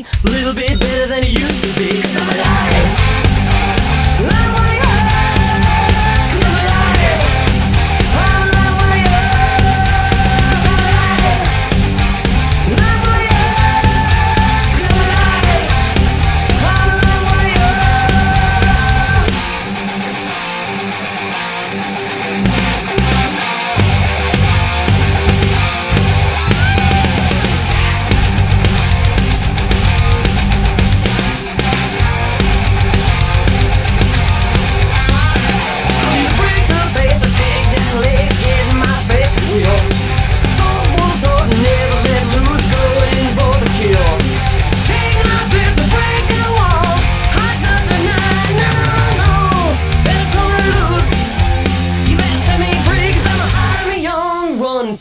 a little bit better than it used to be. Cause I'm alive.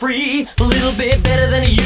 free, a little bit better than you.